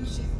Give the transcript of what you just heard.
感觉。